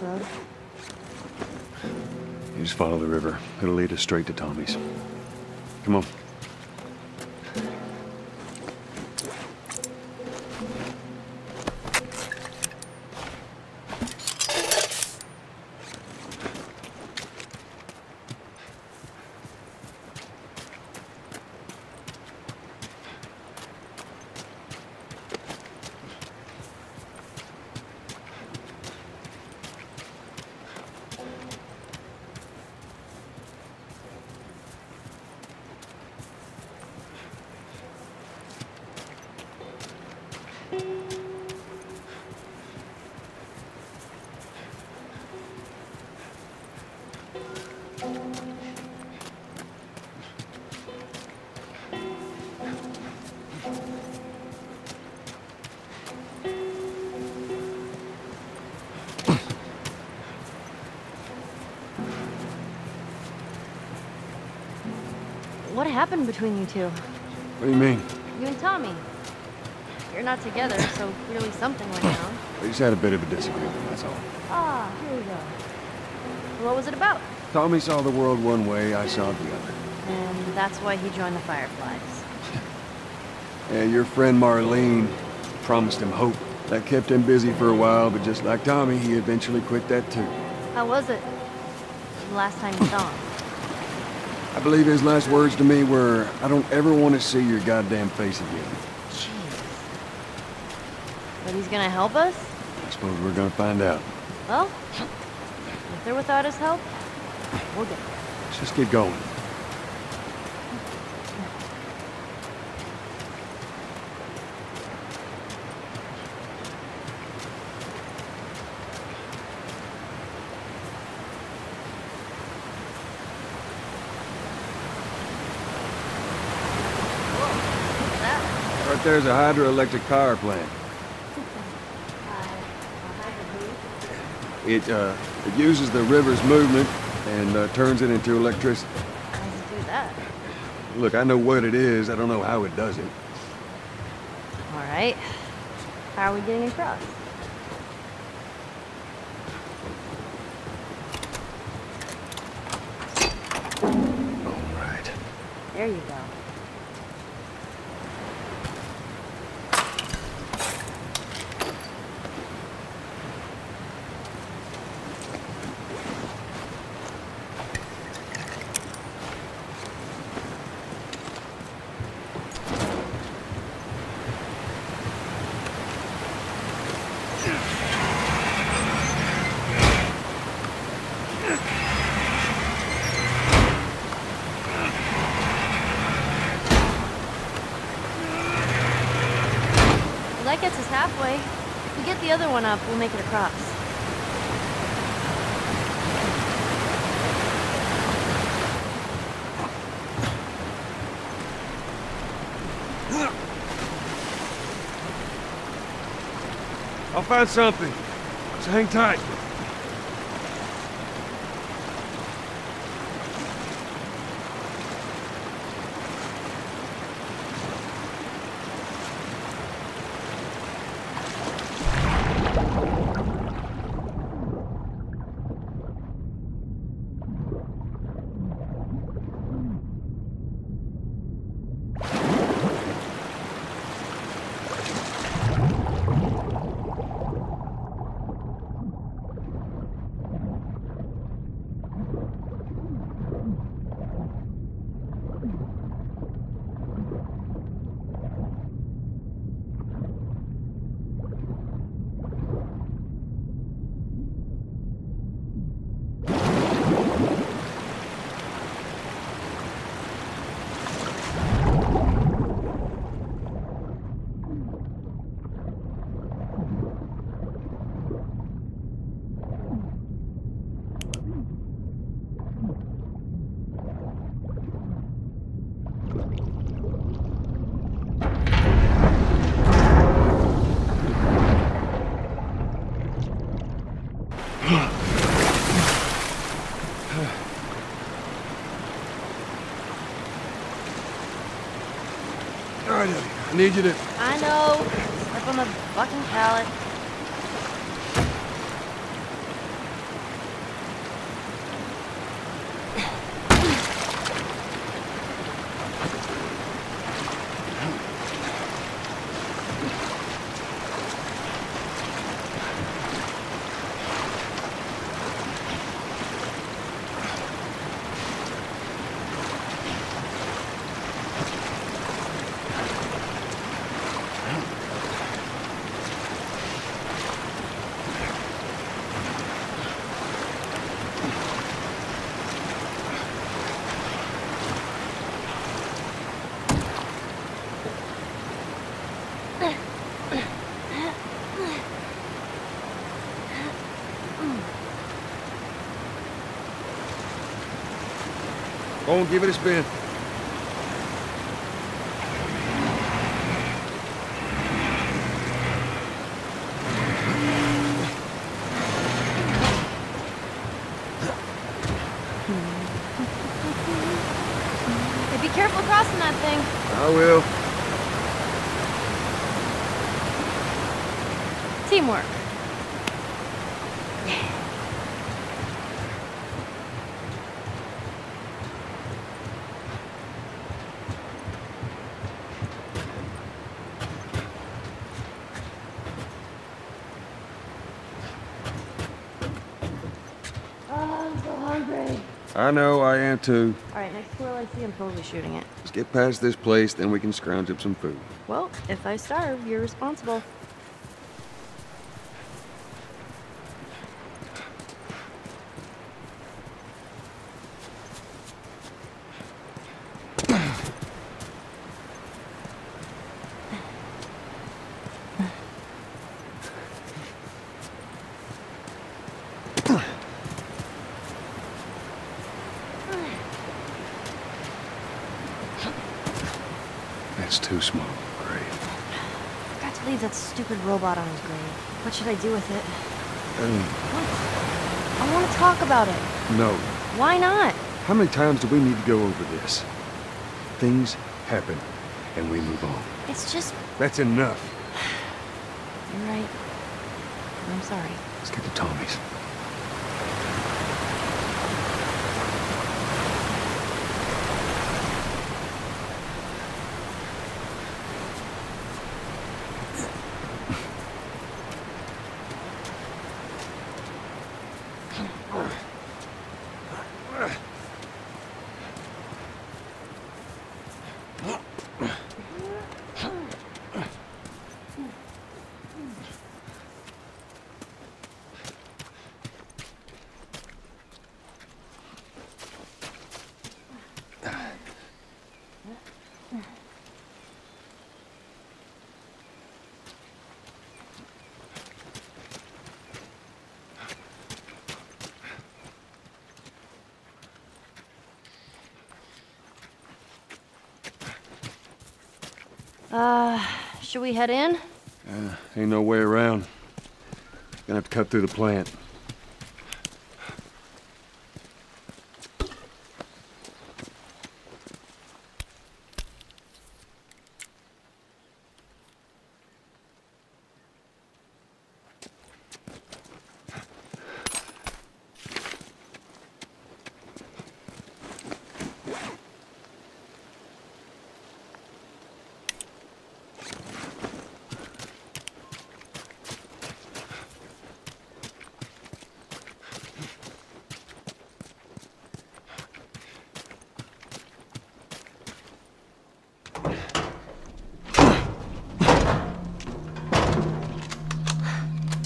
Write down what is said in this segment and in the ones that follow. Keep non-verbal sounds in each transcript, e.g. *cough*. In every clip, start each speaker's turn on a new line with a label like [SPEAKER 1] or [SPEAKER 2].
[SPEAKER 1] road? You just follow the river. It'll lead us straight to Tommy's. Come on.
[SPEAKER 2] What happened between you two?
[SPEAKER 1] What do you mean?
[SPEAKER 2] You and Tommy. You're not together, so clearly something went down.
[SPEAKER 1] We just had a bit of a disagreement, that's all.
[SPEAKER 2] Ah, here we go. What was it about?
[SPEAKER 1] Tommy saw the world one way, I saw it the other.
[SPEAKER 2] And that's why he joined the Fireflies. *laughs*
[SPEAKER 1] Yeah, your friend Marlene promised him hope. That kept him busy for a while, but just like Tommy, he eventually quit that too.
[SPEAKER 2] How was it? Last time you saw him?
[SPEAKER 1] I believe his last words to me were, I don't ever want to see your goddamn face again.
[SPEAKER 2] Jeez. But he's gonna help us?
[SPEAKER 1] I suppose we're gonna find out.
[SPEAKER 2] Well, if they're without his help, we'll get there.
[SPEAKER 1] Let's just get going. There's a hydroelectric power plant. It, uh, it uses the river's movement and uh, turns it into electricity.
[SPEAKER 2] How does it do that?
[SPEAKER 1] Look, I know what it is. I don't know how it does it.
[SPEAKER 2] All right. How are we getting across?
[SPEAKER 1] All right.
[SPEAKER 2] There you go. That gets us halfway. If we get the other one up, we'll make it across.
[SPEAKER 1] I'll find something. So hang tight. All right. I need you to...
[SPEAKER 2] I know. Step on the fucking pallet.
[SPEAKER 1] Go on, give it a spin.
[SPEAKER 2] Be careful crossing that thing.
[SPEAKER 1] I will.
[SPEAKER 2] Teamwork. I'm so hungry.
[SPEAKER 1] I know, I am too.
[SPEAKER 2] All right, next squirrel I see, I'm totally shooting it.
[SPEAKER 1] Let's get past this place, then we can scrounge up some food.
[SPEAKER 2] Well, if I starve, you're responsible.
[SPEAKER 1] That's too small. Great.
[SPEAKER 2] Forgot to leave that stupid robot on his grave. What should I do with it?
[SPEAKER 1] Um,
[SPEAKER 2] What? I want to talk about it.
[SPEAKER 1] no.
[SPEAKER 2] Why not?
[SPEAKER 1] How many times do we need to go over this? Things happen, and we move on.
[SPEAKER 2] It's just.
[SPEAKER 1] That's enough. *sighs*
[SPEAKER 2] You're right. I'm sorry.
[SPEAKER 1] Let's get to Tommy's.
[SPEAKER 2] Uh, should we head in?
[SPEAKER 1] Uh, ain't no way around. Gonna have to cut through the plant.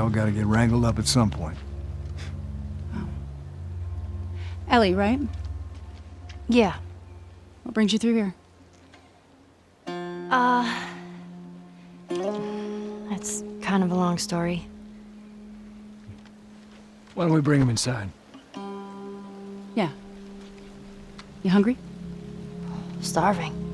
[SPEAKER 3] We all gotta get wrangled up at some point.
[SPEAKER 4] Ellie, right?
[SPEAKER 2] Yeah.
[SPEAKER 4] What brings you through here?
[SPEAKER 2] Uh. That's kind of a long story.
[SPEAKER 3] Why don't we bring him inside?
[SPEAKER 4] Yeah. You hungry?
[SPEAKER 2] Starving.